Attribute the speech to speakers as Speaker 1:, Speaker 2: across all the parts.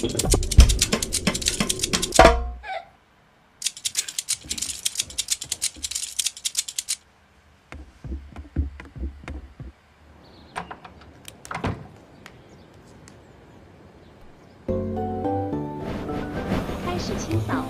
Speaker 1: 开始清扫。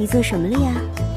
Speaker 2: 你做什么了呀？